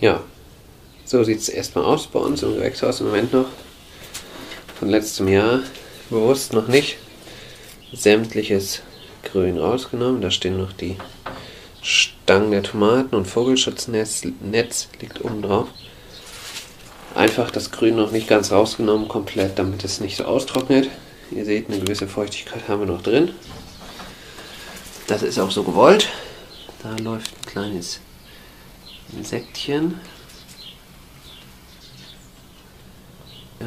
Ja, so sieht es erstmal aus bei uns im Gewächshaus im Moment noch. Von letztem Jahr bewusst noch nicht. Sämtliches Grün rausgenommen. Da stehen noch die Stangen der Tomaten und Vogelschutznetz Netz liegt oben drauf. Einfach das Grün noch nicht ganz rausgenommen, komplett, damit es nicht so austrocknet. Ihr seht, eine gewisse Feuchtigkeit haben wir noch drin. Das ist auch so gewollt. Da läuft ein kleines Insektchen. Ja.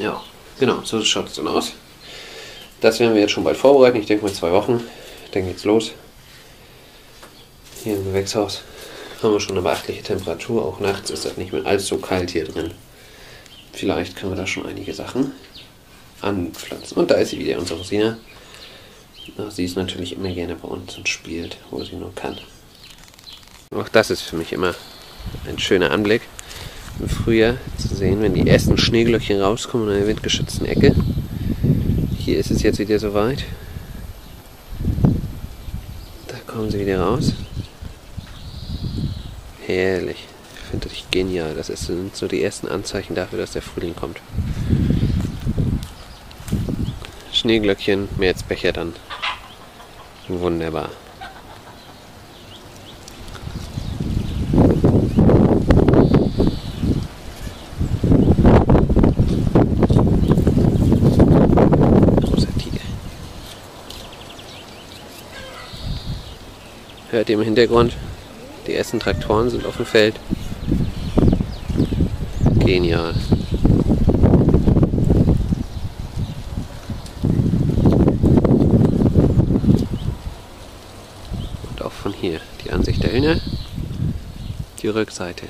Ja, genau, so schaut es dann aus. Das werden wir jetzt schon bald vorbereiten. Ich denke mal zwei Wochen. Dann geht's los. Hier im Gewächshaus haben wir schon eine beachtliche Temperatur. Auch nachts ist das nicht mehr allzu kalt hier drin. Vielleicht können wir da schon einige Sachen anpflanzen. Und da ist sie wieder, unsere Rosina. Sie ist natürlich immer gerne bei uns und spielt, wo sie nur kann. Auch das ist für mich immer ein schöner Anblick im Frühjahr zu sehen, wenn die ersten Schneeglöckchen rauskommen in der windgeschützten Ecke. Hier ist es jetzt wieder soweit. Da kommen sie wieder raus. Herrlich. Ich finde das genial. Das sind so die ersten Anzeichen dafür, dass der Frühling kommt. Schneeglöckchen, Märzbecher dann. Wunderbar. Hört ihr im Hintergrund? Die ersten Traktoren sind auf dem Feld. Genial. Und auch von hier die Ansicht der Hühner, die Rückseite.